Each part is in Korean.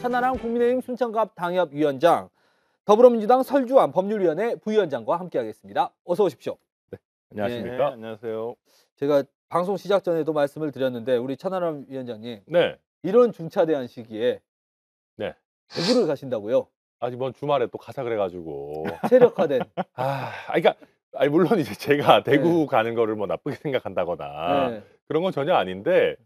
천하람 국민의힘 순천갑 당협위원장, 더불어민주당 설주환 법률위원회 부위원장과 함께하겠습니다. 어서 오십시오. 안녕하십니까? 네, 안녕하세요. 제가 방송 시작 전에도 말씀을 드렸는데 우리 천하람 위원장님 네. 이런 중차대한 시기에 네. 대구를 가신다고요? 아직 이번 주말에 또 가사 그래가지고 세력화된 아, 아, 그러니까 아니 물론 이제 제가 대구 가는 거를 뭐 나쁘게 생각한다거나 네. 그런 건 전혀 아닌데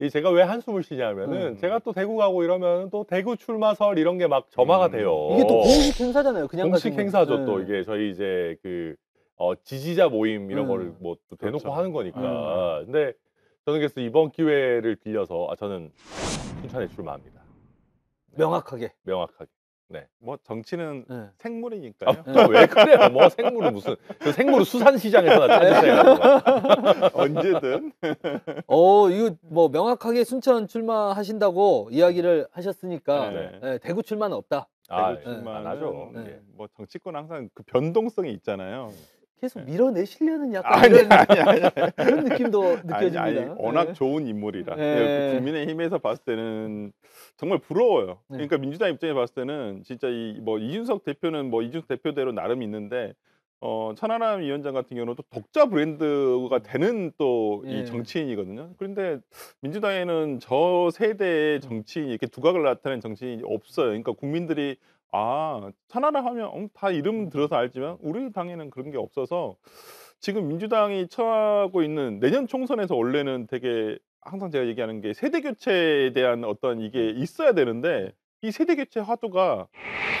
이 제가 왜 한숨을 쉬냐면은 음. 제가 또 대구 가고 이러면 또 대구 출마설 이런 게 막 점화가 음. 돼요. 이게 또 공식 행사잖아요. 그냥 공식. 행사죠 네. 또 이게 저희 이제 그 어, 지지자 모임 이런 음. 거를 뭐 또 대놓고 그렇죠. 하는 거니까. 근데 저는 그래서 이번 기회를 빌려서 아, 저는 순천에 출마합니다. 명확하게. 명확하게. 뭐 정치는 네. 생물이니까요. 아, 또왜 그래요? 뭐 생물은 무슨 그 생물은 수산시장에서나 찾으세요. 언제든. 어 이거 뭐 명확하게 순천 출마하신다고 이야기를 하셨으니까 네. 네, 대구 출마는 없다. 아, 대구 출마는 안 하죠. 네. 예. 뭐 정치권 항상 그 변동성이 있잖아요. 계속 네. 밀어내시려는 약간 아니 이런, 아니 아니. 그런 느낌도 느껴집니다. 아니, 워낙 네. 좋은 인물이라. 네. 예, 그 국민의힘에서 봤을 때는 정말 부러워요. 네. 그러니까 민주당 입장에 봤을 때는 진짜 이 뭐 이준석 대표는 뭐 이준석 대표대로 나름 있는데 어 천하람 위원장 같은 경우는 또 독자 브랜드가 되는 또이 예. 정치인이거든요. 그런데 민주당에는 저 세대의 정치인 이렇게 두각을 나타낸 정치인이 없어요. 그러니까 국민들이 아 천하람 하면 어, 다 이름 들어서 알지만 우리 당에는 그런 게 없어서 지금 민주당이 처하고 있는 내년 총선에서 원래는 되게 항상 제가 얘기하는 게 세대 교체에 대한 어떤 이게 있어야 되는데 이 세대 교체 화두가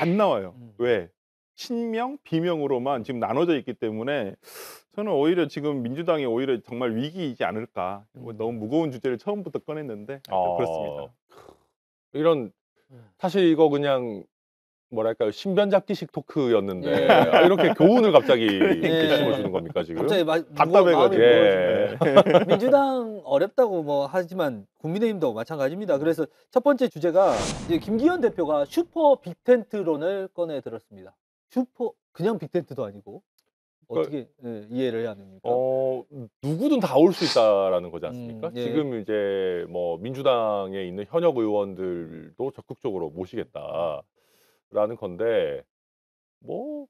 안 나와요. 음. 왜? 친명, 비명으로만 지금 나눠져 있기 때문에 저는 오히려 지금 민주당이 오히려 정말 위기이지 않을까. 뭐 음. 너무 무거운 주제를 처음부터 꺼냈는데 어, 그렇습니다. 이런 음. 사실 이거 그냥 뭐랄까요 신변잡기식 토크였는데 예. 아, 이렇게 교훈을 갑자기 이렇게 예. 심어주는 겁니까 지금? 갑자기 마, 답답해가지고. 예. 민주당 어렵다고 뭐 하지만 국민의힘도 마찬가지입니다. 그래서 첫 번째 주제가 이제 김기현 대표가 슈퍼 빅텐트론을 꺼내 들었습니다. 슈퍼 그냥 빅텐트도 아니고 어떻게 예, 이해를 해야 됩니까? 어 누구든 다 올 수 있다라는 거지 않습니까? 음, 예. 지금 이제 뭐 민주당에 있는 현역 의원들도 적극적으로 모시겠다 라는 건데 뭐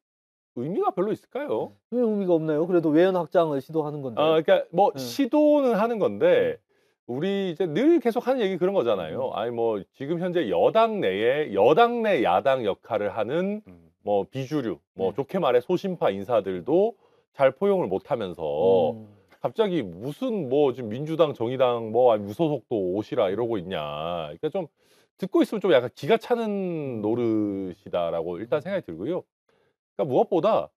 의미가 별로 있을까요? 왜 의미가 없나요? 그래도 외연 확장을 시도하는 건데. 아, 그러니까 뭐 네. 시도는 하는 건데 우리 이제 늘 계속 하는 얘기 그런 거잖아요. 음. 아니 뭐 지금 현재 여당 내에 여당 내 야당 역할을 하는 음. 뭐 비주류, 뭐 네. 좋게 말해 소신파 인사들도 잘 포용을 못 하면서 음. 갑자기 무슨 뭐 지금 민주당, 정의당 뭐 무소속도 오시라 이러고 있냐. 그러니까 좀 듣고 있으면 좀 약간 기가 차는 노릇이다라고 일단 생각이 들고요. 그러니까 무엇보다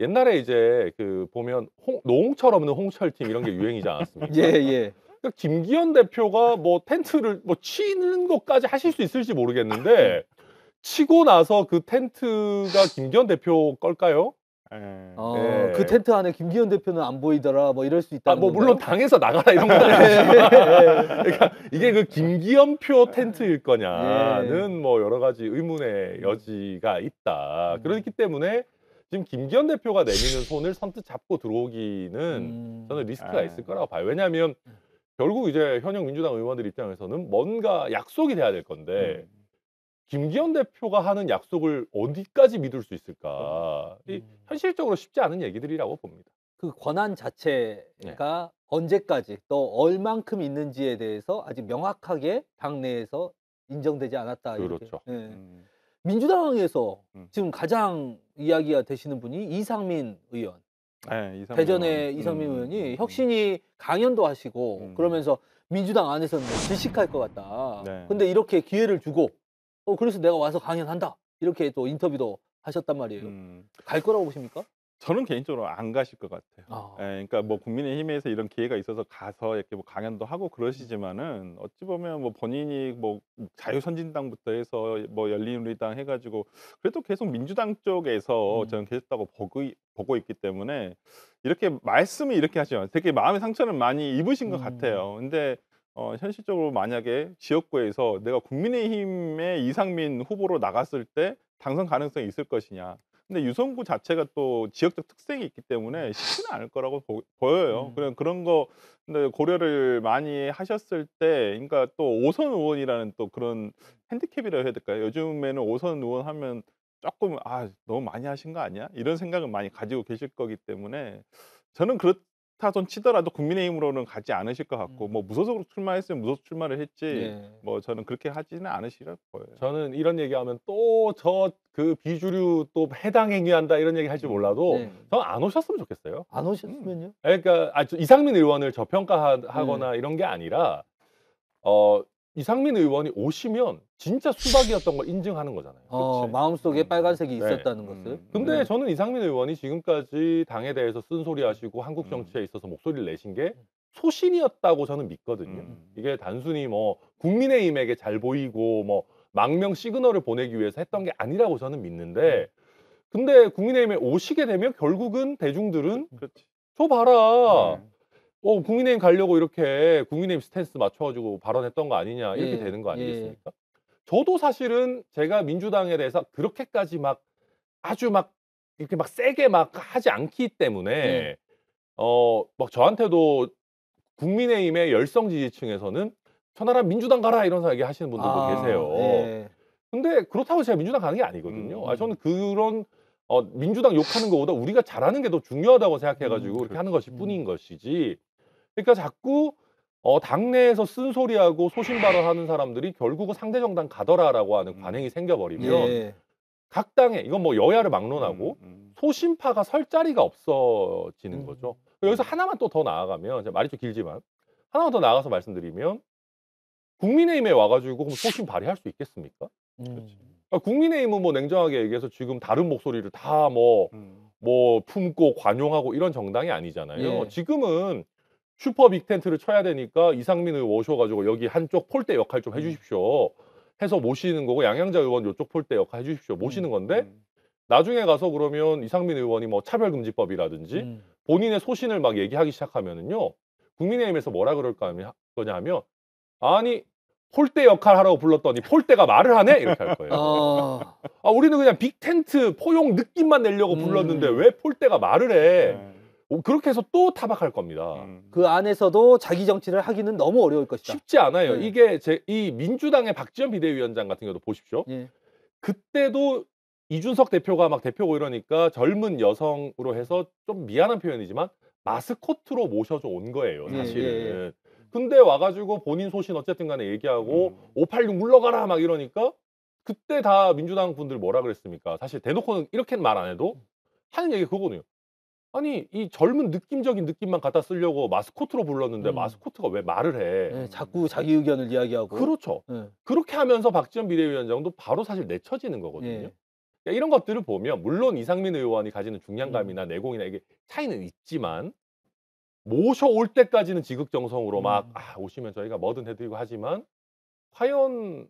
옛날에 이제 그 보면 홍, 노홍철 없는 홍철 팀 이런 게 유행이지 않았습니까? 예, 예. 그러니까 김기현 대표가 뭐 텐트를 뭐 치는 것까지 하실 수 있을지 모르겠는데 치고 나서 그 텐트가 김기현 대표 걸까요? 예. 어, 예. 그 텐트 안에 김기현 대표는 안 보이더라. 뭐 이럴 수 있다. 아, 뭐 물론 당에서 나가라 이런 건 아니지만 그러니까 이게 그 김기현표 텐트일 거냐는 뭐 여러 가지 의문의 여지가 있다. 음. 그렇기 때문에 지금 김기현 대표가 내미는 손을 선뜻 잡고 들어오기는 음. 저는 리스크가 아. 있을 거라고 봐요. 왜냐하면 결국 이제 현역 민주당 의원들 입장에서는 뭔가 약속이 돼야 될 건데 음. 김기현 대표가 하는 약속을 어디까지 믿을 수 있을까? 이 음. 현실적으로 쉽지 않은 얘기들이라고 봅니다. 그 권한 자체가 언제까지 또 얼만큼 있는지에 대해서 아직 명확하게 당내에서 인정되지 않았다. 그렇죠. 예. 음. 민주당에서 음. 지금 가장 이야기가 되시는 분이 이상민 의원. 예, 이상민 대전의 의원. 이상민 음, 의원이 음, 혁신이 강연도 하시고 음. 그러면서 민주당 안에서는 뭐 질식할 것 같다. 네. 근데 이렇게 기회를 주고 어 그래서 내가 와서 강연한다. 이렇게 또 인터뷰도 하셨단 말이에요. 음. 갈 거라고 보십니까? 저는 개인적으로 안 가실 것 같아요. 아. 예, 그러니까 뭐 국민의힘에서 이런 기회가 있어서 가서 이렇게 뭐 강연도 하고 그러시지만은 어찌 보면 뭐 본인이 뭐 자유선진당부터 해서 뭐 열린우리당 해가지고 그래도 계속 민주당 쪽에서 음. 저는 계셨다고 보고 이- 보고 있기 때문에 이렇게 말씀을 이렇게 하시면 되게 마음의 상처는 많이 입으신 것 음. 같아요. 근데 어, 현실적으로 만약에 지역구에서 내가 국민의힘의 이상민 후보로 나갔을 때 당선 가능성이 있을 것이냐. 근데 유성구 자체가 또 지역적 특색이 있기 때문에 쉽지는 않을 거라고 보, 보여요. 음. 그런 그런 거 근데 고려를 많이 하셨을 때, 그러니까 또 오선 의원이라는 또 그런 핸디캡이라고 해야 될까요? 요즘에는 오선 의원 하면 조금 아 너무 많이 하신 거 아니야? 이런 생각을 많이 가지고 계실 거기 때문에 저는 그렇 다손 치더라도 국민의힘으로는 가지 않으실 것 같고 음. 뭐 무소속으로 출마했으면 무소속 출마를 했지 예. 뭐 저는 그렇게 하지는 않으시라고 보여요. 저는 이런 얘기하면 또 저 그 비주류 또 해당 행위한다 이런 얘기 할지 몰라도 네. 전안 오셨으면 좋겠어요. 안 오셨으면요? 그러니까 아, 저 이상민 의원을 저평가하거나 이런 게 아니라 어 이상민 의원이 오시면 진짜 수박이었던 걸 인증하는 거잖아요. 어, 그치. 마음속에 음. 빨간색이 네. 있었다는 것을. 음. 근데 네. 저는 이상민 의원이 지금까지 당에 대해서 쓴소리 하시고 한국 음. 정치에 있어서 목소리를 내신 게 소신이었다고 저는 믿거든요. 음. 이게 단순히 뭐 국민의힘에게 잘 보이고 뭐 망명 시그널을 보내기 위해서 했던 게 아니라고 저는 믿는데 근데 국민의힘에 오시게 되면 결국은 대중들은 그렇지. 저 봐라. 네. 어, 국민의힘 가려고 이렇게 국민의힘 스탠스 맞춰가지고 발언했던 거 아니냐 이렇게 예, 되는 거 예. 아니겠습니까? 저도 사실은 제가 민주당에 대해서 그렇게까지 막 아주 막 이렇게 막 세게 막 하지 않기 때문에 예. 어막 저한테도 국민의힘의 열성 지지층에서는 천하람 민주당 가라 이런 얘기 하시는 분들도 아, 계세요. 예. 근데 그렇다고 제가 민주당 가는 게 아니거든요. 음. 아, 저는 그런 어, 민주당 욕하는 것보다 우리가 잘하는 게 더 중요하다고 생각해가지고 음, 그렇게 하는 것이 음. 뿐인 것이지. 그러니까 자꾸 어, 당내에서 쓴소리하고 소신 발언하는 사람들이 결국은 상대 정당 가더라라고 하는 음. 관행이 생겨버리면 예. 각 당에 이건 뭐 여야를 막론하고 음, 음. 소신파가 설 자리가 없어지는 음. 거죠. 여기서 하나만 또 더 나아가면 말이 좀 길지만 하나만 더 나가서 말씀드리면 국민의힘에 와가지고 그럼 소신 발휘할 수 있겠습니까? 음. 아, 국민의힘은 뭐 냉정하게 얘기해서 지금 다른 목소리를 다뭐뭐 음. 품고 관용하고 이런 정당이 아니잖아요. 예. 지금은 슈퍼 빅텐트를 쳐야 되니까 이상민을 모셔가지고 여기 한쪽 폴대 역할 좀 해주십시오. 해서 모시는 거고 양양자 의원 이쪽 폴대 역할 해주십시오. 모시는 건데 음. 나중에 가서 그러면 이상민 의원이 뭐 차별금지법이라든지 음. 본인의 소신을 막 얘기하기 시작하면은요 국민의힘에서 뭐라 그럴까 하면 아니 폴대 역할 하라고 불렀더니 폴대가 말을 하네 이렇게 할 거예요. 어, 아 우리는 그냥 빅텐트 포용 느낌만 내려고 음. 불렀는데 왜 폴대가 말을 해? 네. 어, 그렇게 해서 또 타박할 겁니다. 음. 그 안에서도 자기 정치를 하기는 너무 어려울 것이다. 쉽지 않아요. 네. 이게 제 이 민주당의 박지원 비대위원장 같은 경우도 보십시오. 예. 그때도 이준석 대표가 막 대표고 이러니까 젊은 여성으로 해서 좀 미안한 표현이지만 마스코트로 모셔져 온 거예요, 예, 사실은. 예, 근데 와가지고 본인 소신 어쨌든 간에 얘기하고 음. 586 물러가라 막 이러니까 그때 다 민주당 분들 뭐라 그랬습니까? 사실 대놓고는 이렇게는 말 안 해도 하는 얘기 그거거든요. 아니 이 젊은 느낌적인 느낌만 갖다 쓰려고 마스코트로 불렀는데 음. 마스코트가 왜 말을 해? 예, 자꾸 자기 의견을 이야기하고. 그렇죠. 예. 그렇게 하면서 박지원 비대위원장도 바로 사실 내쳐지는 거거든요. 예. 그러니까 이런 것들을 보면 물론 이상민 의원이 가지는 음. 중량감이나 내공이나 이게 차이는 있지만 모셔올 때까지는 지극정성으로 막 음. 아, 오시면 저희가 뭐든 해드리고 하지만 과연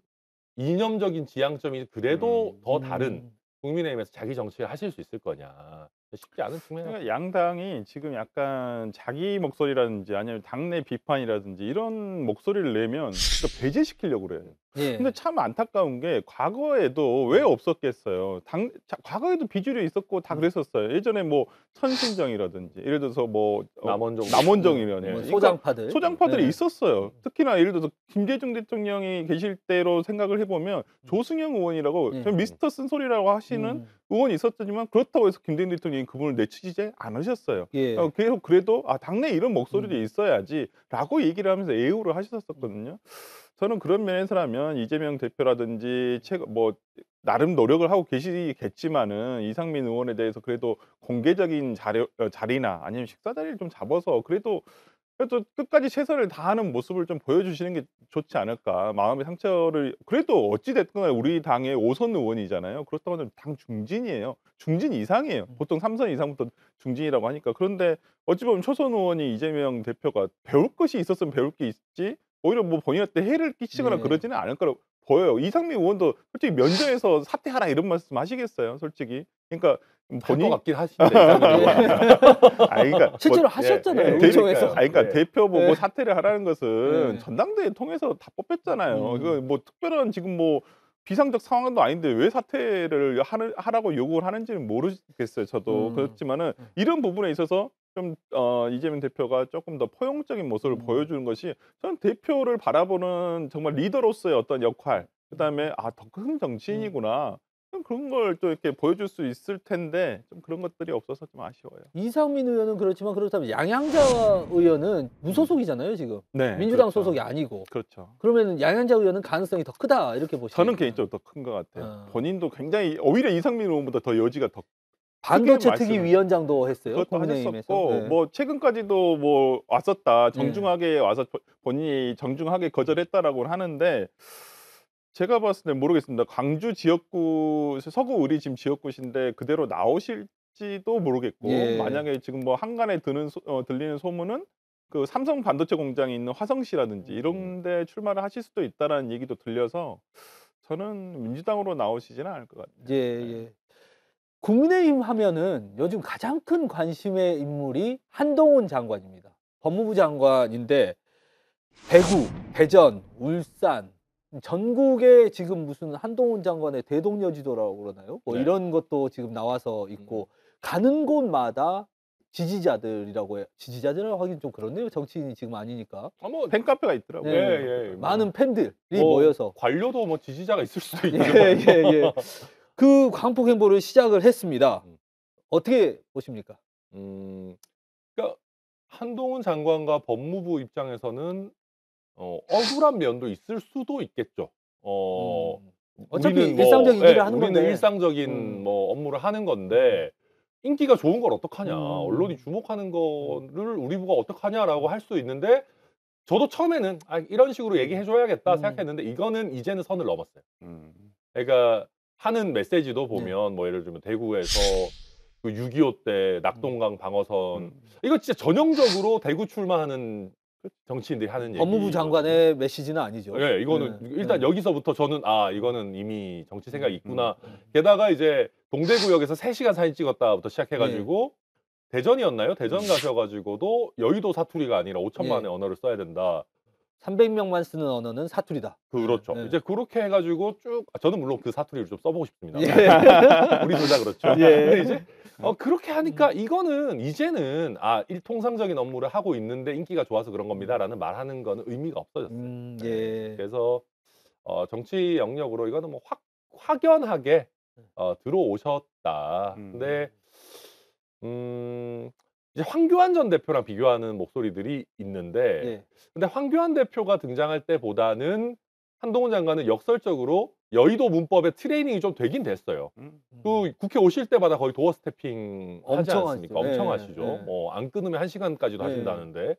이념적인 지향점이 그래도 음. 더 다른 음. 국민의힘에서 자기 정치를 하실 수 있을 거냐 쉽지 않은 측면이 그러니까 양당이 지금 약간 자기 목소리라든지 아니면 당내 비판이라든지 이런 목소리를 내면 배제시키려고 그래요. 예. 근데 참 안타까운 게 과거에도 왜 없었겠어요. 당 자, 과거에도 비주류 있었고 다 음. 그랬었어요. 예전에 뭐 천신정이라든지 예를 들어서 뭐 어, 남원정 남원정이라든지 네. 뭐 그러니까 소장파들. 소장파들이 예. 있었어요. 특히나 예를 들어서 김대중 대통령이 계실 때로 생각을 해보면 조승영 의원이라고 예. 좀 미스터 쓴소리라고 하시는 음. 의원이 있었지만 그렇다고 해서 김대중 대통령이 그분을 내치지 않으셨어요. 예. 어, 계속 그래도 아 당내 이런 목소리도 음. 있어야지라고 얘기를 하면서 애우를 하셨었거든요. 저는 그런 면에서라면 이재명 대표라든지 최, 뭐 나름 노력을 하고 계시겠지만은 이상민 의원에 대해서 그래도 공개적인 자료, 어, 자리나 아니면 식사 자리를 좀 잡아서 그래도 그래도 끝까지 최선을 다하는 모습을 좀 보여주시는 게 좋지 않을까. 마음의 상처를 그래도 어찌 됐건 우리 당의 5선 의원이잖아요. 그렇다고 하면 당 중진이에요. 중진 이상이에요. 보통 3선 이상부터 중진이라고 하니까. 그런데 어찌 보면 초선 의원이 이재명 대표가 배울 것이 있었으면 배울 게 있지 오히려 뭐 본인한테 해를 끼치거나 네. 그러지는 않을 거라고 보여요 이상민 의원도 솔직히 면전에서 사퇴하라 이런 말씀 하시겠어요 솔직히 그러니까 본인 같긴 하신데. 아 그러니까 실제로 뭐- 하셨잖아요. 예, 예. 의총에서. 아, 그러니까 네. 대표 보고 네. 사퇴를 하라는 것은 네. 전당대회 통해서 다 뽑혔잖아요. 음. 이거 뭐 특별한 지금 뭐 비상적 상황도 아닌데 왜 사퇴를 하라고 요구를 하는지는 모르겠어요. 저도 음. 그렇지만은 음. 이런 부분에 있어서 좀 어, 이재명 대표가 조금 더 포용적인 모습을 음. 보여주는 것이 저는 대표를 바라보는 정말 리더로서의 어떤 역할 그다음에 아 더 큰 정치인이구나 좀 그런 걸 또 이렇게 보여줄 수 있을 텐데 좀 그런 것들이 없어서 좀 아쉬워요. 이상민 의원은 그렇지만 그렇다면 양양자 의원은 무소속이잖아요 지금 네, 민주당 그렇죠. 소속이 아니고 그렇죠. 그러면 양양자 의원은 가능성이 더 크다 이렇게 보시죠. 저는 개인적으로 더 큰 것 같아요. 어. 본인도 굉장히 오히려 이상민 의원보다 더 여지가 더 반도체 특위 위원장도 했어요. 그것도. 하셨었고 네. 뭐 최근까지도 뭐 왔었다 정중하게 와서 보- 본인이 정중하게 거절했다라고 하는데 제가 봤을 때 모르겠습니다. 광주 지역구 서구 의리 지금 지역구신데 그대로 나오실지도 모르겠고 예. 만약에 지금 뭐 한간에 드는 소- 어, 들리는 소문은 그 삼성 반도체 공장이 있는 화성시라든지 이런데 출마를 하실 수도 있다라는 얘기도 들려서 저는 민주당으로 나오시지는 않을 것 같아요. 예, 예. 국민의힘 하면은 요즘 가장 큰 관심의 인물이 한동훈 장관입니다. 법무부 장관인데 대구, 대전, 울산 전국에 지금 무슨 한동훈 장관의 대동여 지도라고 그러나요? 뭐 네. 이런 것도 지금 나와서 있고 가는 곳마다 지지자들이라고 해. 지지자들이라고 하긴 좀 그렇네요. 정치인이 지금 아니니까. 아, 뭐 팬카페가 있더라고요. 네. 예, 예. 많은 팬들이 뭐 모여서 관료도 뭐 지지자가 있을 수도 있죠. 예, 예, 예. 그 광폭 행보를 시작을 했습니다. 음. 어떻게 보십니까? 음, 그러니까 한동훈 장관과 법무부 입장에서는 어, 억울한 면도 있을 수도 있겠죠. 어, 음. 어차피 우리는 뭐, 일상적인 예, 일을 하는 우리는 건데. 일상적인 음. 뭐 업무를 하는 건데 인기가 좋은 걸 어떡하냐, 음. 언론이 주목하는 거를 우리 부가 어떡하냐라고 할 수 있는데 저도 처음에는 아, 이런 식으로 얘기해줘야겠다 음. 생각했는데 이거는 이제는 선을 넘었어요. 음. 그러니까 하는 메시지도 네. 보면 뭐 예를 들면 대구에서 그 6.25 때 낙동강 방어선 음. 이거 진짜 전형적으로 대구 출마하는 정치인들이 하는 얘기. 법무부 장관의 메시지는 아니죠. 예, 이거는 네, 일단 네. 여기서부터 저는 아 이거는 이미 정치 생각이 있구나. 음. 게다가 이제 동대구역에서 3시간 사진 찍었다부터 시작해가지고 네. 대전이었나요? 대전 가셔가지고도 여의도 사투리가 아니라 5천만의 예. 언어를 써야 된다. 300명만 쓰는 언어는 사투리다. 그렇죠. 네. 이제 그렇게 해가지고 쭉 아, 저는 물론 그 사투리를 좀 써보고 싶습니다. 예. 우리 둘 다 그렇죠. 예. 근데 이제 어, 그렇게 하니까 이거는 이제는 아 일통상적인 업무를 하고 있는데 인기가 좋아서 그런 겁니다라는 말하는 거는 의미가 없어졌어요. 음, 네. 예. 그래서 어, 정치 영역으로 이거는 뭐 확, 확연하게 어, 들어오셨다. 음. 근데 음, 이제 황교안 전 대표랑 비교하는 목소리들이 있는데 예. 근데 황교안 대표가 등장할 때보다는 한동훈 장관은 역설적으로 여의도 문법의 트레이닝이 좀 되긴 됐어요. 음. 그 국회 오실 때마다 거의 doorstepping 하지 엄청 않습니까? 하시죠. 엄청 예, 하시죠. 예. 뭐 안 끊으면 한 시간까지도 예. 하신다는데.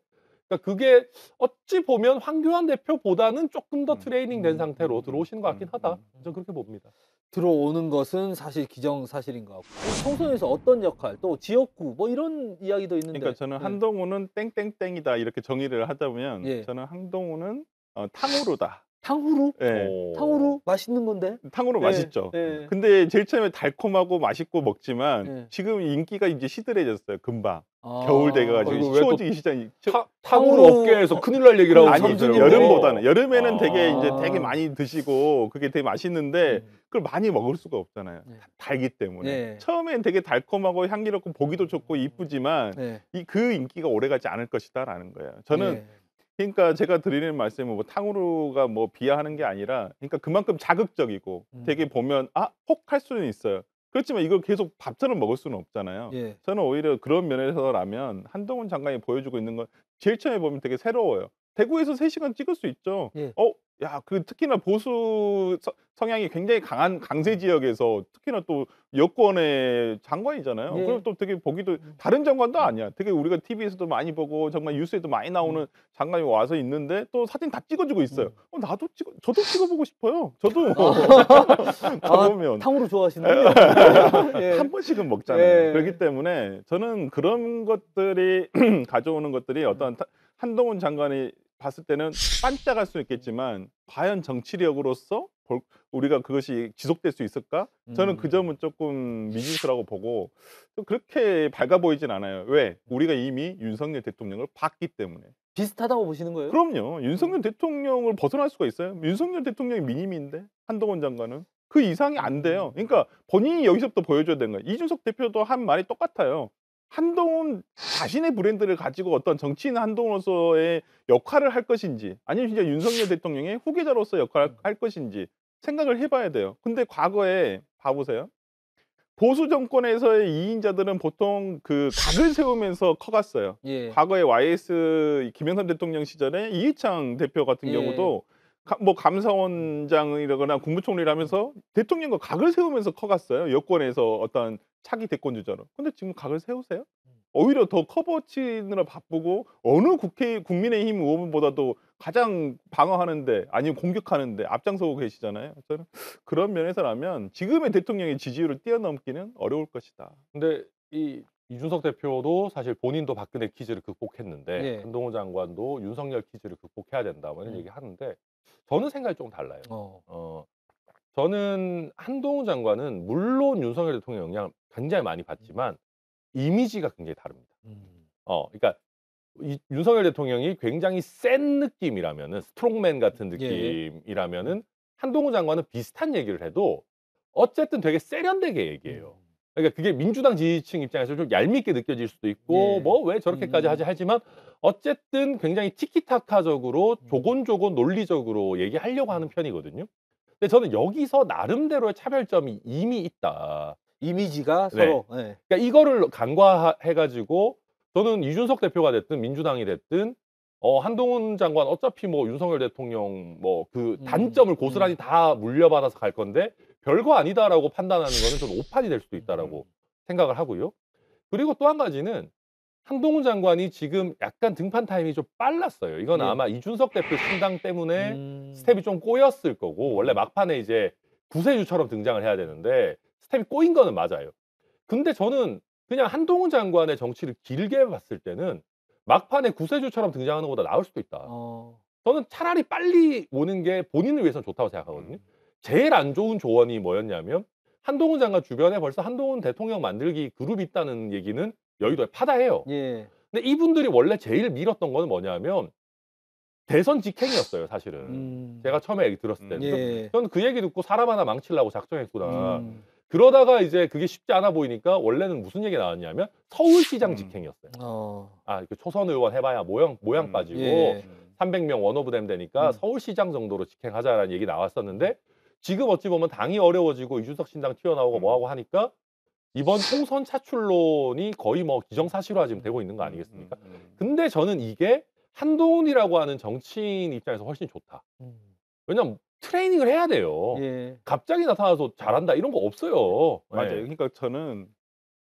그러니까 그게 어찌 보면 황교안 대표보다는 조금 더 음, 트레이닝 된 음, 상태로 음, 들어오시는 것 같긴 음, 하다. 음. 저는 그렇게 봅니다. 들어오는 것은 사실 기정사실인 것 같고 총선에서 어떤 역할 또 지역구 뭐 이런 이야기도 있는데 그러니까 저는 네. 한동훈은 땡땡땡이다 이렇게 정의를 하다 보면 예. 저는 한동훈은 어, 탕후루다. 탕후루 예. 오. 탕후루 맛있는 건데 탕후루 예, 맛있죠. 예. 근데 제일 처음에 달콤하고 맛있고 먹지만 예. 지금 인기가 이제 시들해졌어요. 금방 아. 겨울 돼가지고 추워지기 시작이 타, 탕후루 업계에서 큰일 날 얘기라고 선수님들이- 여름보다는 여름에는 되게 아. 이제 되게 많이 드시고 그게 되게 맛있는데 음. 그걸 많이 먹을 수가 없잖아요. 네. 달기 때문에 네. 처음엔 되게 달콤하고 향기롭고 보기도 좋고 이쁘지만 네. 이그 인기가 오래가지 않을 것이다라는 거예요. 저는 네. 그러니까 제가 드리는 말씀은 뭐 탕후루가 뭐 비하하는 게 아니라 그러니까 그만큼 자극적이고 음. 되게 보면 아 혹 할 수는 있어요. 그렇지만 이걸 계속 밥처럼 먹을 수는 없잖아요. 예. 저는 오히려 그런 면에서라면 한동훈 장관이 보여주고 있는 건 제일 처음에 보면 되게 새로워요. 대구에서 3시간 찍을 수 있죠. 예. 어, 야, 그 특히나 보수 서- 성향이 굉장히 강한 강세 지역에서 특히나 또 여권의 장관이잖아요. 예. 그럼 또 되게 보기도 다른 장관도 아니야. 되게 우리가 TV에서도 많이 보고 정말 뉴스에도 많이 나오는 장관이 와서 있는데 또 사진 다 찍어주고 있어요. 음. 어, 나도 찍어, 저도 찍어보고 싶어요. 저도 아, 가보면 탕후루 좋아하시는군요. 예. 한 번씩은 먹잖아요. 예. 그렇기 때문에 저는 그런 것들이 가져오는 것들이 어떤 타- 한동훈 장관이 봤을 때는 반짝할 수 있겠지만 과연 정치력으로서 볼- 우리가 그것이 지속될 수 있을까? 저는 그 음. 점은 조금 미지수라고 보고 또 그렇게 밝아 보이진 않아요. 왜? 우리가 이미 윤석열 대통령을 봤기 때문에 비슷하다고 보시는 거예요? 그럼요. 윤석열 대통령을 벗어날 수가 있어요? 윤석열 대통령이 미님인데 한동훈 장관은 그 이상이 안 돼요. 그러니까 본인이 여기서부터 보여줘야 되는 거예요. 이준석 대표도 한 말이 똑같아요. 한동훈 자신의 브랜드를 가지고 어떤 정치인 한동훈으로서의 역할을 할 것인지 아니면 진짜 윤석열 대통령의 후계자로서 역할을 할 것인지 생각을 해봐야 돼요. 근데 과거에 봐보세요. 보수 정권에서의 이인자들은 보통 그 각을 세우면서 커갔어요. 예. 과거에 YS 김영삼 대통령 시절에 이해창 대표 같은 예. 경우도 가- 뭐 감사원장이라거나 국무총리를 하면서 대통령과 각을 세우면서 커갔어요. 여권에서 어떤 차기 대권 주자로. 근데 지금 각을 세우세요? 오히려 더 커버치느라 바쁘고 어느 국회 국민의힘 의원보다도 가장 방어하는데 아니면 공격하는데 앞장서고 계시잖아요. 저는 그런 면에서라면 지금의 대통령의 지지율을 뛰어넘기는 어려울 것이다. 근데 이 이준석 대표도 사실 본인도 박근혜 퀴즈를 극복했는데 예. 한동훈 장관도 윤석열 퀴즈를 극복해야 된다 뭐 이런 음. 얘기 하는데 저는 생각이 좀 달라요. 어. 어, 저는 한동훈 장관은 물론 윤석열 대통령 영향 굉장히 많이 받지만 이미지가 굉장히 다릅니다. 음. 어, 그러니까 이 윤석열 대통령이 굉장히 센 느낌이라면은 스트롱맨 같은 예. 느낌이라면은 한동훈 장관은 비슷한 얘기를 해도 어쨌든 되게 세련되게 얘기해요. 그러니까 그게 민주당 지지층 입장에서 좀 얄밉게 느껴질 수도 있고 예. 뭐왜 저렇게까지 음. 하지 하지만 어쨌든 굉장히 티키타카적으로 음. 조곤조곤 논리적으로 얘기하려고 하는 편이거든요. 근데 저는 여기서 나름대로의 차별점이 이미 있다. 이미지가 네. 서로. 예. 그러니까 이거를 간과해 가지고 저는 이준석 대표가 됐든 민주당이 됐든 어 한동훈 장관 어차피 뭐 윤석열 대통령 뭐그 음, 단점을 고스란히 음. 다 물려받아서 갈 건데 별거 아니다라고 판단하는 거는 좀 오판이 될 수도 있다라고 음. 생각을 하고요. 그리고 또 한 가지는 한동훈 장관이 지금 약간 등판 타임이 좀 빨랐어요. 이건 예. 아마 이준석 대표 신당 때문에 음. 스텝이 좀 꼬였을 거고 원래 막판에 이제 구세주처럼 등장을 해야 되는데 스텝이 꼬인 거는 맞아요. 근데 저는 그냥 한동훈 장관의 정치를 길게 봤을 때는 막판에 구세주처럼 등장하는 것보다 나을 수도 있다. 어. 저는 차라리 빨리 오는 게 본인을 위해서는 좋다고 생각하거든요. 제일 안 좋은 조언이 뭐였냐면 한동훈 장관 주변에 벌써 한동훈 대통령 만들기 그룹이 있다는 얘기는 여의도에 파다해요. 예. 근데 이분들이 원래 제일 밀었던 거는 뭐냐면 대선 직행이었어요, 사실은. 음. 제가 처음에 얘기 들었을 때는. 예. 저는 그 얘기 듣고 사람 하나 망치려고 작정했구나. 음. 그러다가 이제 그게 쉽지 않아 보이니까 원래는 무슨 얘기 나왔냐면 서울시장 음. 직행이었어요. 어. 아, 그 초선 의원 해봐야 모양 모양 음. 빠지고 예. 300명 원오브댐 되니까 음. 서울시장 정도로 직행하자라는 얘기 나왔었는데 지금 어찌 보면 당이 어려워지고 이준석 신당 튀어나오고 음. 뭐하고 하니까 이번 총선 차출론이 거의 뭐 기정사실화 지금 되고 있는 거 아니겠습니까? 음, 음. 근데 저는 이게 한동훈이라고 하는 정치인 입장에서 훨씬 좋다. 음. 왜냐면 트레이닝을 해야 돼요. 예. 갑자기 나타나서 잘한다 이런 거 없어요. 맞아요. 네. 그러니까 저는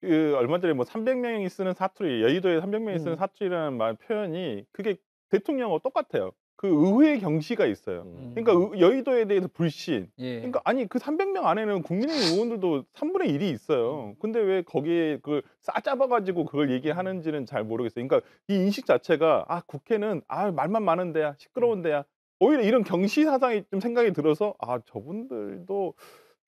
그 얼마 전에 뭐 300명이 쓰는 사투리, 여의도에 300명이 쓰는 음. 사투리라는 말 표현이 그게 대통령하고 똑같아요. 그 의회 경시가 있어요. 음. 그러니까 의- 여의도에 대해서 불신. 예. 그러니까 아니 그 300명 안에는 국민의힘 의원들도 3분의 1이 있어요. 근데 왜 거기에 그 싸잡아가지고 그걸 얘기하는지는 잘 모르겠어요. 그러니까 이 인식 자체가 아 국회는 아 말만 많은 데야 시끄러운 데야 오히려 이런 경시 사상이 좀 생각이 들어서 아 저분들도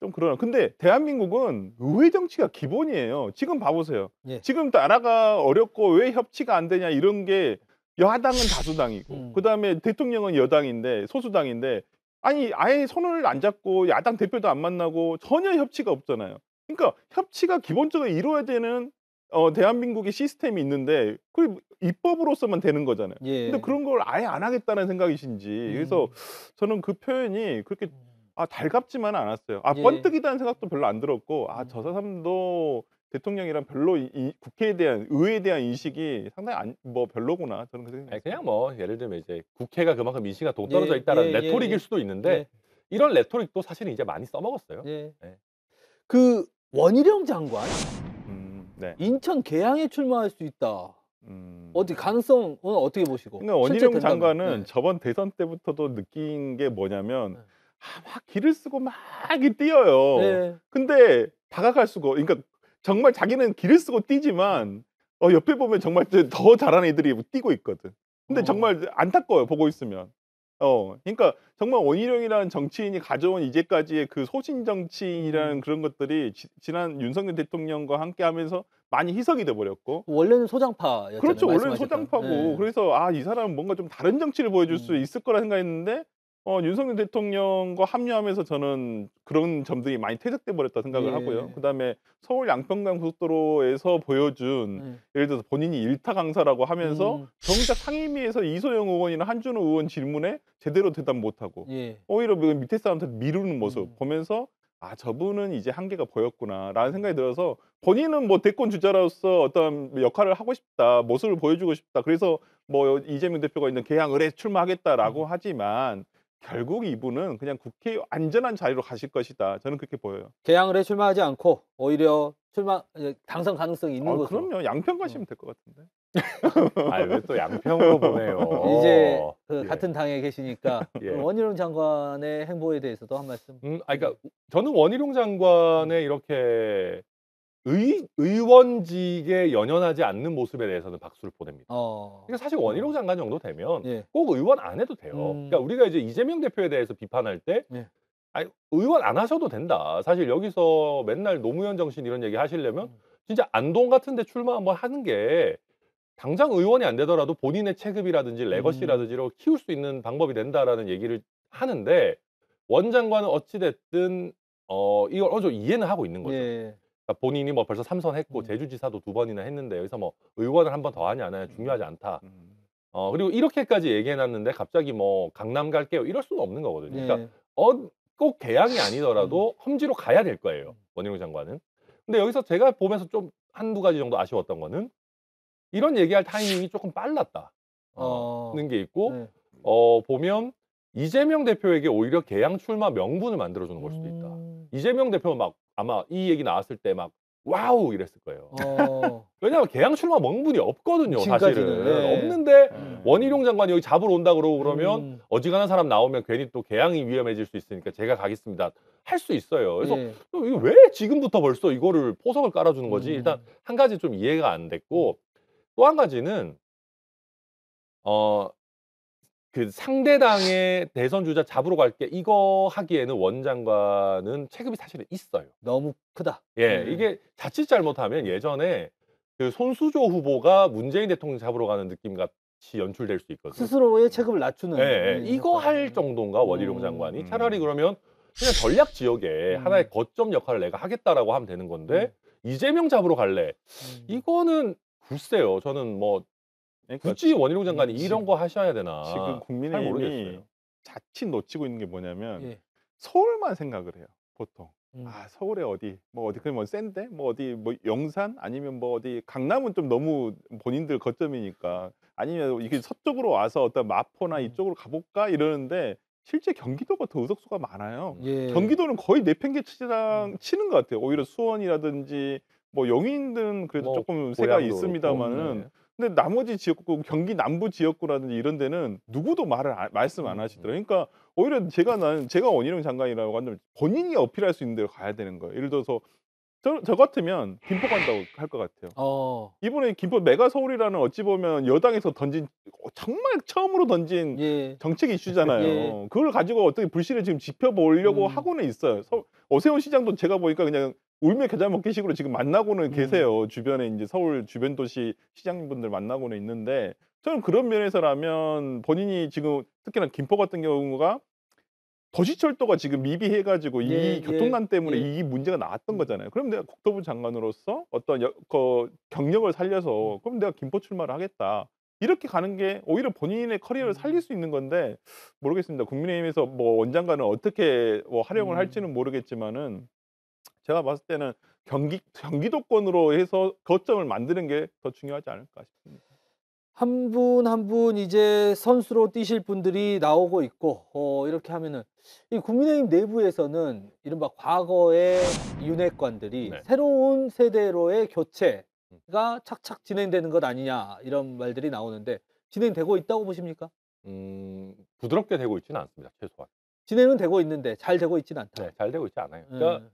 좀 그러나 근데 대한민국은 의회 정치가 기본이에요. 지금 봐보세요. 예. 지금 나라가 어렵고 왜 협치가 안 되냐 이런 게 여당은 다수당이고 음. 그다음에 대통령은 여당인데 소수당인데 아니 아예 손을 안 잡고 야당 대표도 안 만나고 전혀 협치가 없잖아요. 그러니까 협치가 기본적으로 이루어야 되는 어 대한민국의 시스템이 있는데 그 입법으로서만 되는 거잖아요. 예. 근데 그런 걸 아예 안 하겠다는 생각이신지 그래서 음. 저는 그 표현이 그렇게 아 달갑지만은 않았어요. 아 예. 번뜩이다는 생각도 별로 안 들었고 아 음. 저 사람도 대통령이랑 별로 이, 이 국회에 대한 의회에 대한 인식이 상당히 안, 뭐 별로구나 저는 그 생각. 아니, 그냥 뭐 예를 들면 이제 국회가 그만큼 민심과 동떨어져 예, 있다라는 예, 예, 레토릭일 예. 수도 있는데 예. 이런 레토릭도 사실은 이제 많이 써먹었어요. 예. 네. 그 원희룡 장관 음, 네. 인천 계양에 출마할 수 있다. 음. 어디 가능성은 어떻게 보시고? 그러니까 원희룡. 장관은 네. 저번 대선 때부터도 느낀 게 뭐냐면 네. 아, 막 길을 쓰고 막 이렇게 뛰어요. 네. 근데 다가갈 수가 그러니까 정말 자기는 길을 쓰고 뛰지만 어, 옆에 보면 정말 더 잘하는 애들이 뛰고 있거든. 근데 어. 정말 안타까워요 보고 있으면. 어, 그러니까 정말 원희룡이라는 정치인이 가져온 이제까지의 그 소신 정치인이라는 음. 그런 것들이 지, 난 윤석열 대통령과 함께하면서 많이 희석이 돼 버렸고 원래는 소장파였잖아요. 그렇죠. 원래는. 소장파고 네. 그래서 아 이 사람은 뭔가 좀 다른 정치를 보여줄 수 음. 있을 거라 생각했는데 어, 윤석열 대통령과 합류하면서 저는 그런 점들이 많이 퇴색돼 버렸다 생각을 예. 하고요. 그다음에 서울 양평강 고속도로에서 보여준 네. 예를 들어서 본인이 일타 강사라고 하면서 음. 정작 상임위에서 이소영 의원이나 한준호 의원 질문에 제대로 대답 못하고 예. 오히려 그 밑에 사람한테 미루는 모습 음. 보면서 아 저분은 이제 한계가 보였구나라는 생각이 들어서 본인은 뭐 대권 주자로서 어떤 역할을 하고 싶다 모습을 보여주고 싶다 그래서 뭐 이재명 대표가 있는 개항 을에 출마하겠다라고 음. 하지만 결국 이분은 그냥 국회 안전한 자리로 가실 것이다 저는 그렇게 보여요. 개항을 해 출마하지 않고 오히려 출마 예, 당선 가능성이 있는 아, 것으로 그럼요 양평 가시면 될것 같은데. 아왜 또 양평으로 보내요? 이제 그 예. 같은 당에 계시니까 예. 원희룡 장관의 행보에 대해서도 한 말씀. 음, 아, 그러니까 저는 원희룡 장관의 이렇게 의, 의원직에 연연하지 않는 모습에 대해서는 박수를 보냅니다. 어. 그러니까 사실 원희룡 장관 정도 되면 예. 꼭 의원 안 해도 돼요. 음. 그러니까 우리가 이제 이재명 대표에 대해서 비판할 때 예. 아니, 의원 안 하셔도 된다. 사실 여기서 맨날 노무현 정신 이런 얘기 하시려면 음. 진짜 안동 같은 데 출마 한번 하는 게 당장 의원이 안 되더라도 본인의 체급이라든지 legacy라든지 이런 걸 키울 수 있는 방법이 된다라는 얘기를 하는데 원 장관은 어찌 됐든 어 이걸 어느 정도 이해는 하고 있는 거죠. 예. 그러니까 본인이 뭐 벌써 삼선 했고 음. 제주지사도 두 번이나 했는데 여기서 뭐 의원을 한 번 더 하냐 안 하냐 중요하지 않다. 음. 어 그리고 이렇게까지 얘기해놨는데 갑자기 뭐 강남 갈게요 이럴 수는 없는 거거든요. 예. 그러니까 어, 꼭 계양이 아니더라도 험지로 가야 될 거예요. 원희룡 장관은. 근데 여기서 제가 보면서 좀 한두 가지 정도 아쉬웠던 거는 이런 얘기할 타이밍이 조금 빨랐다. 어. 는게 있고 네. 어 보면 이재명 대표에게 오히려 계양 출마 명분을 만들어주는 걸 수도 있다. 음. 이재명 대표는 막 아마 이 얘기 나왔을 때 막 wow 이랬을 거예요. 어. 왜냐하면 계양 출마 명분이 없거든요. 사실은 네. 없는데 음. 원희룡 장관이 여기 잡으러 온다 그러고 그러면 음. 어지간한 사람 나오면 괜히 또 계양이 위험해질 수 있으니까 제가 가겠습니다. 할 수 있어요. 그래서 예. 또 이거 왜 지금부터 벌써 이거를 포석을 깔아주는 거지? 음. 일단 한 가지 좀 이해가 안 됐고 또 한 가지는 어. 그 상대당의 대선 주자 잡으러 갈게 이거 하기에는 원 장관은 체급이 사실은 있어요. 너무 크다. 예, 음. 이게 자칫 잘못하면 예전에 그 손수조 후보가 문재인 대통령 잡으러 가는 느낌 같이 연출될 수 있거든요. 스스로의 체급을 낮추는. 예, 예. 음, 이거 할. 정도인가 원희룡 음. 장관이 음. 차라리 그러면 그냥 전략 지역에 음. 하나의 거점 역할을 내가 하겠다라고 하면 되는 건데 이재명 잡으러 갈래 음. 이거는 글쎄요 저는 뭐 그러니까 굳이 원희룡 장관이 음, 이런 거 하셔야 되나 지금 잘 국민의힘이 모르겠어요. 자칫 놓치고 있는 게 뭐냐면 예. 서울만 생각을 해요. 보통. 음. 아 서울에 어디 뭐 어디 그뭐 센데 뭐 어디 뭐 영산 아니면 뭐 어디 강남은 좀 너무 본인들 거점이니까 아니면 이게 서쪽으로 와서 어떤 마포나 음. 이쪽으로 가볼까 이러는데 실제 경기도가 더 의석수가 많아요. 예. 경기도는 거의 내팽개치장 치는 것 같아요. 오히려 수원이라든지 뭐 영인들은 그래도 뭐 조금 고양도 있습니다만은 네. 근데 나머지 지역구 경기 남부 지역구라든지 이런 데는 누구도 말을 안- 말씀 안 음. 하시더라고요. 그러니까 오히려 제가 나는 제가 원희룡 장관이라고 한다면 본인이 어필할 수 있는 데로 가야 되는 거예요. 예를 들어서 저, 저 같으면 김포 간다고 할 것 같아요. 어. 이번에 김포 메가 서울이라는 어찌 보면 여당에서 던진 어, 정말 처음으로 던진 예. 정책 이슈잖아요. 예. 그걸 가지고 어떻게 불씨를 지금 지펴보려고 음. 하고는 있어요. 서, 오세훈 시장도 제가 보니까 그냥 울며 겨자 먹기 식으로 지금 만나고는 음. 계세요. 주변에 이제 서울 주변 도시 시장님분들 만나고는 있는데 저는 그런 면에서라면 본인이 지금 특히나 김포 같은 경우가 도시철도가 지금 미비해가지고 예, 이 교통난 때문에 예. 이 문제가 나왔던 음. 거잖아요. 그럼 내가 국토부 장관으로서 어떤 여, 그 경력을 살려서 그럼 내가 김포 출마를 하겠다. 이렇게 가는 게 오히려 본인의 커리어를 음. 살릴 수 있는 건데 모르겠습니다. 국민의힘에서 뭐 원장관을 어떻게 뭐 활용을 음. 할지는 모르겠지만은 제가 봤을 때는 경기 경기도권으로 해서 거점을 만드는 게 더 중요하지 않을까 싶습니다. 한분 한 분 이제 선수로 뛰실 분들이 나오고 있고 어, 이렇게 하면은 이 국민의힘 내부에서는 이른바 과거의 윤핵관들이 네. 새로운 세대로의 교체가 착착 진행되는 것 아니냐 이런 말들이 나오는데 진행되고 있다고 보십니까? 음, 부드럽게 되고 있지는 않습니다 최소한 진행은 되고 있는데 잘 되고 있지는 않다. 네, 잘 되고 있지 않아요. 그러니까 음,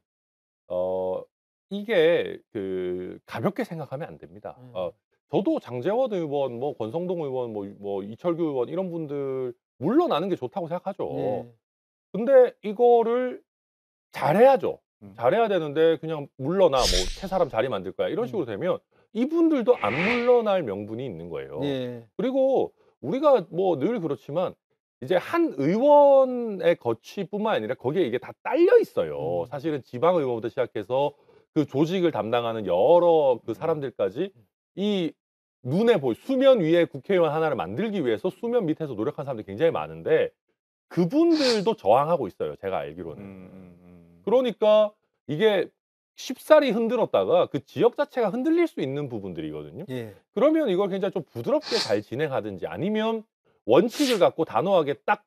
어 이게 그 가볍게 생각하면 안 됩니다. 음. 어, 저도 장재원 의원, 뭐 권성동 의원, 뭐, 뭐 이철규 의원 이런 분들 물러나는 게 좋다고 생각하죠. 예. 근데 이거를 잘해야죠. 음. 잘해야 되는데 그냥 물러나 뭐새 사람 자리 만들 거야 이런 식으로 되면 이분들도 안 물러날 명분이 있는 거예요. 예. 그리고 우리가 뭐 늘 그렇지만 이제 한 의원의 거취뿐만 아니라 거기에 이게 다 딸려 있어요. 음. 사실은 지방 의원부터 시작해서 그 조직을 담당하는 여러 그 사람들까지 이 눈에 보이 수면 위에 국회의원 하나를 만들기 위해서 수면 밑에서 노력한 사람들이 굉장히 많은데 그분들도 저항하고 있어요. 제가 알기로는. 음, 음, 음. 그러니까 이게 쉽사리 흔들었다가 그 지역 자체가 흔들릴 수 있는 부분들이거든요. 예. 그러면 이걸 굉장히 좀 부드럽게 잘 진행하든지 아니면 원칙을 갖고 단호하게 딱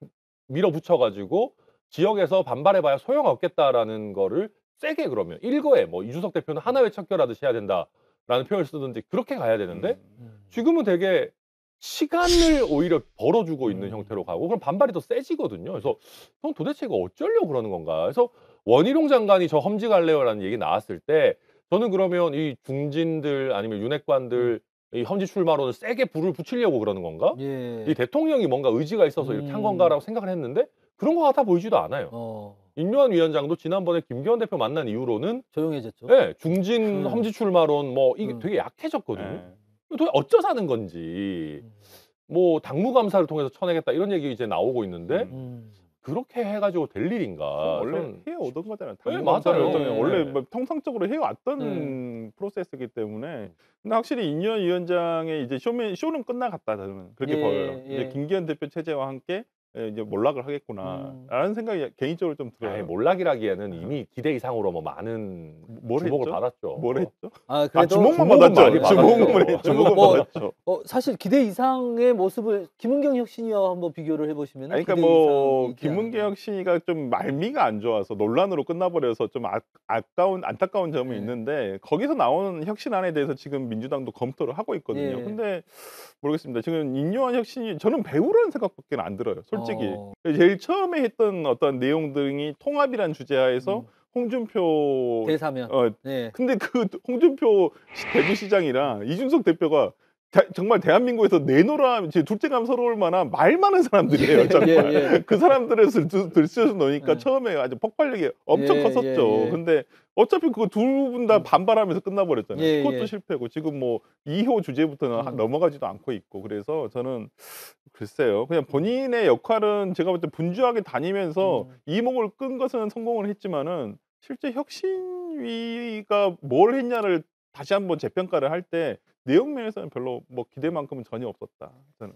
밀어붙여가지고 지역에서 반발해봐야 소용없겠다라는 거를 세게 그러면 일거에 뭐 이준석 대표는 하나회 척결하듯이 해야 된다라는 표현을 쓰든지 그렇게 가야 되는데 음. 음. 지금은 되게 시간을 오히려 벌어주고 있는 음. 형태로 가고 그럼 반발이 더 세지거든요. 그래서 형 도대체 이거 어쩌려고 그러는 건가? 그래서 원희룡 장관이 저 험지 갈래요라는 얘기 나왔을 때 저는 그러면 이 중진들 아니면 윤핵관들 이 험지 출마론을 세게 불을 붙이려고 그러는 건가? 예. 이 대통령이 뭔가 의지가 있어서 이렇게 한 음. 건가라고 생각을 했는데 그런 거 같아 보이지도 않아요. 어. 임요한 위원장도 지난번에 김기현 대표 만난 이후로는 조용해졌죠. 예, 중진 음. 험지 출마론 뭐 이게 음. 되게 약해졌거든요. 네. 도대체 어쩌 사는 건지 음. 뭐 당무 감사를 통해서 쳐내겠다 이런 얘기 이제 나오고 있는데 음. 음. 그렇게 해가지고 될 일인가? 원래 저는 해 오던 거잖아요. 네, 당무감사를 맞아요. 어쩌면 원래 네. 뭐 통상적으로 해 왔던 프로세스이기 때문에 근데 확실히 인현 위원장의 이제 쇼맨 쇼는 끝나갔다 저는 그렇게 예, 보여요. 예. 이제 김기현 대표 체제와 함께 예, 이제 몰락을 하겠구나라는 생각이 개인적으로 좀 들어요. 아예 몰락이라기에는 이미 기대 이상으로 뭐 많은 뭘 주목을 했죠? 받았죠. 뭘 했죠? 아아 그래도 주목만 주목은 많이 받았죠. 주목만 했- 주목은 뭐, 받았죠. 어, 사실 기대 이상의 모습을 김은경 혁신이와 한번 비교를 해보시면 아니, 그러니까 뭐 김은경 씨가 좀 말미가 안 좋아서 논란으로 끝나버려서 좀 아, 아까운 안타까운 점이 네. 있는데 거기서 나오는 혁신안에 대해서 지금 민주당도 검토를 하고 있거든요. 예. 근데 모르겠습니다. 지금 인요한 혁신이 저는 배우라는 생각밖에 안 들어요. 솔직히 어. 제일 처음에 했던 어떤 내용 등이 통합이란 주제하에서 음. 홍준표 대사면. 어 네. 근데 그 홍준표 시- 대구시장이랑 이준석 대표가 대- 정말 대한민국에서 내노라 제 둘째 감 서러울 만한 말 많은 사람들이에요. 정말 예, 예. 그 사람들을 들- 들- 들쑤셔서 놓으니까 예. 처음에 아주 폭발력이 엄청 예, 컸었죠. 예, 예. 근데 어차피 그거 두분다 반발하면서 끝나버렸잖아요. 예, 그것도 예. 실패고 지금 뭐 2호 주제부터는 하- 음. 넘어가지도 않고 있고 그래서 저는 글쎄요. 그냥 본인의 역할은 제가 볼 때 분주하게 다니면서 음. 이목을 끈 것은 성공을 했지만은 실제 혁신위가 뭘 했냐를 다시 한번 재평가를 할 때 내용 면에서는 별로 뭐 기대만큼은 전혀 없었다. 저는.